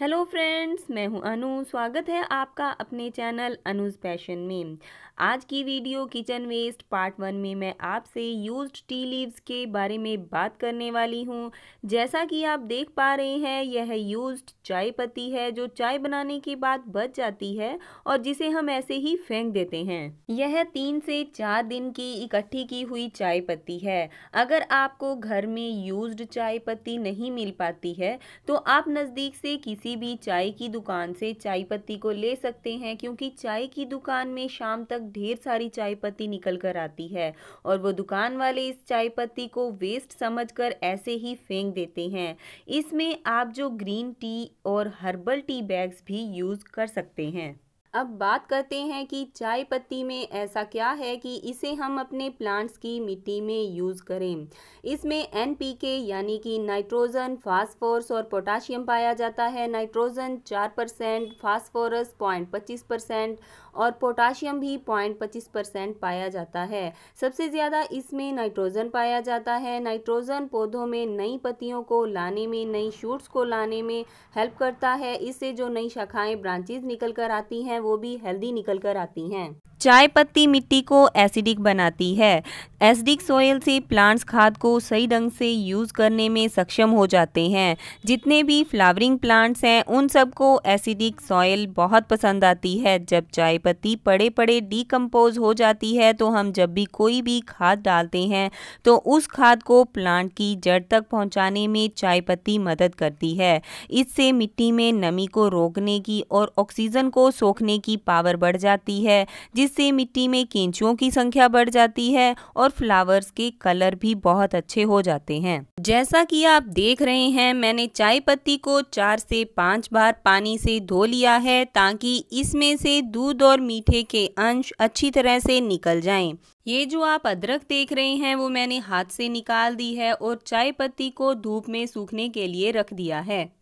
Hello friends, मैं हूँ अनु। स्वागत है आपका अपने चैनल अनुज पैशन में। आज की video kitchen waste part one में मैं आपसे यूज्ड टी लीव्स के बारे में बात करने वाली हूँ। जैसा कि आप देख पा रहे हैं, यह यूज्ड चाय पत्ती है जो चाय बनाने के बाद बच जाती है और जिसे हम ऐसे ही फेंक देते हैं। यह तीन से चार दिन की इकट्ठी की हुई चाय पत्ती है। अगर आपको घर में यूज्ड चाय पत्ती नहीं मिल पाती है तो आप नज़दीक से किसी किसी भी चाय की दुकान से चाय पत्ती को ले सकते हैं, क्योंकि चाय की दुकान में शाम तक ढेर सारी चाय पत्ती निकल कर आती है और वो दुकान वाले इस चाय पत्ती को वेस्ट समझकर ऐसे ही फेंक देते हैं। इसमें आप जो ग्रीन टी और हर्बल टी बैग्स भी यूज़ कर सकते हैं। अब बात करते हैं कि चाय पत्ती में ऐसा क्या है कि इसे हम अपने प्लांट्स की मिट्टी में यूज़ करें। इसमें एन यानी कि नाइट्रोजन फास्फोरस और पोटाशियम पाया जाता है। नाइट्रोजन चार परसेंट फास्फोरस पॉइंट पच्चीस परसेंट और पोटाशियम भी पॉइंट पच्चीस परसेंट पाया जाता है। सबसे ज़्यादा इसमें नाइट्रोजन पाया जाता है। नाइट्रोजन पौधों में नई पत्तियों को लाने में, नई शूट्स को लाने में हेल्प करता है। इससे जो नई शाखाएँ ब्रांचेज निकल कर आती हैं, वो भी हेल्दी निकल कर आती हैं। चाय पत्ती मिट्टी को एसिडिक बनाती है। एसिडिक सोयल से प्लांट्स खाद को सही ढंग से यूज़ करने में सक्षम हो जाते हैं। जितने भी फ्लावरिंग प्लांट्स हैं, उन सबको एसिडिक सॉयल बहुत पसंद आती है। जब चाय पत्ती पड़े पड़े डिकम्पोज हो जाती है तो हम जब भी कोई भी खाद डालते हैं तो उस खाद को प्लांट की जड़ तक पहुँचाने में चाय पत्ती मदद करती है। इससे मिट्टी में नमी को रोकने की और ऑक्सीजन को सोखने की पावर बढ़ जाती है जिस जिससे मिट्टी में केंचुओं की संख्या बढ़ जाती है और फ्लावर्स के कलर भी बहुत अच्छे हो जाते हैं जैसा कि आप देख रहे हैं, मैंने चाय पत्ती को चार से पाँच बार पानी से धो लिया है ताकि इसमें से दूध और मीठे के अंश अच्छी तरह से निकल जाएँ। ये जो आप अदरक देख रहे हैं, वो मैंने हाथ से निकाल दी है और चाय पत्ती को धूप में सूखने के लिए रख दिया है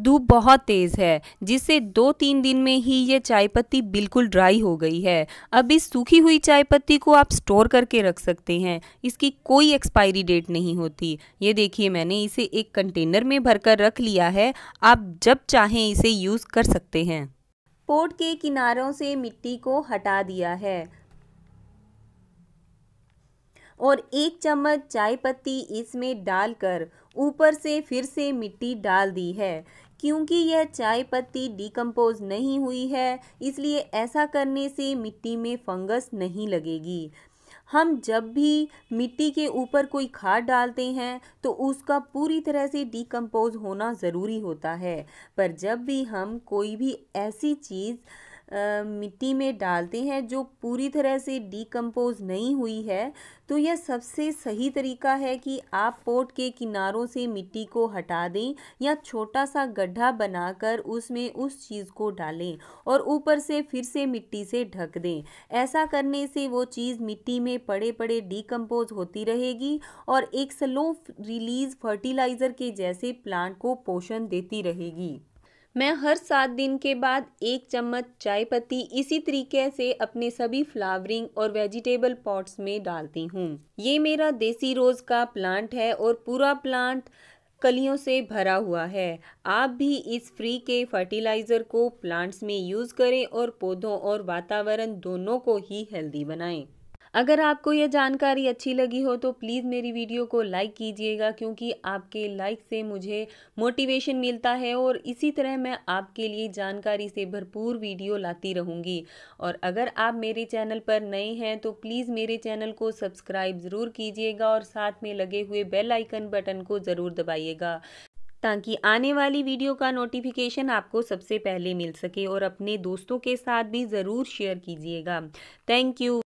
धूप बहुत तेज़ है, जिससे दो तीन दिन में ही ये चाय पत्ती बिल्कुल ड्राई हो गई है। अब इस सूखी हुई चाय पत्ती को आप स्टोर करके रख सकते हैं। इसकी कोई एक्सपायरी डेट नहीं होती। ये देखिए मैंने इसे एक कंटेनर में भरकर रख लिया है। आप जब चाहें इसे यूज़ कर सकते हैं। पोट के किनारों से मिट्टी को हटा दिया है। और एक चम्मच चाय पत्ती इसमें डालकर ऊपर से फिर से मिट्टी डाल दी है। क्योंकि यह चाय पत्ती डिकम्पोज नहीं हुई है, इसलिए ऐसा करने से मिट्टी में फंगस नहीं लगेगी। हम जब भी मिट्टी के ऊपर कोई खाद डालते हैं तो उसका पूरी तरह से डिकम्पोज होना ज़रूरी होता है। पर जब भी हम कोई भी ऐसी चीज़ मिट्टी में डालते हैं, जो पूरी तरह से डिकम्पोज नहीं हुई है तो यह सबसे सही तरीका है कि आप पोट के किनारों से मिट्टी को हटा दें या छोटा सा गड्ढा बनाकर उसमें उस चीज़ को डालें और ऊपर से फिर से मिट्टी से ढक दें। ऐसा करने से वो चीज़ मिट्टी में पड़े पड़े डिकम्पोज होती रहेगी और एक स्लो रिलीज़ फर्टिलाइज़र के जैसे प्लांट को पोषण देती रहेगी। मैं हर सात दिन के बाद एक चम्मच चाय पत्ती इसी तरीके से अपने सभी फ्लावरिंग और वेजिटेबल पॉट्स में डालती हूँ। ये मेरा देसी रोज़ का प्लांट है और पूरा प्लांट कलियों से भरा हुआ है। आप भी इस फ्री के फर्टिलाइज़र को प्लांट्स में यूज़ करें और पौधों और वातावरण दोनों को ही हेल्दी बनाएँ। अगर आपको यह जानकारी अच्छी लगी हो तो प्लीज़ मेरी वीडियो को लाइक कीजिएगा क्योंकि आपके लाइक से मुझे मोटिवेशन मिलता है और इसी तरह मैं आपके लिए जानकारी से भरपूर वीडियो लाती रहूँगी। और अगर आप मेरे चैनल पर नए हैं तो प्लीज़ मेरे चैनल को सब्सक्राइब ज़रूर कीजिएगा और साथ में लगे हुए बेल आइकन बटन को ज़रूर दबाइएगा ताकि आने वाली वीडियो का नोटिफिकेशन आपको सबसे पहले मिल सके और अपने दोस्तों के साथ भी ज़रूर शेयर कीजिएगा। Thank you.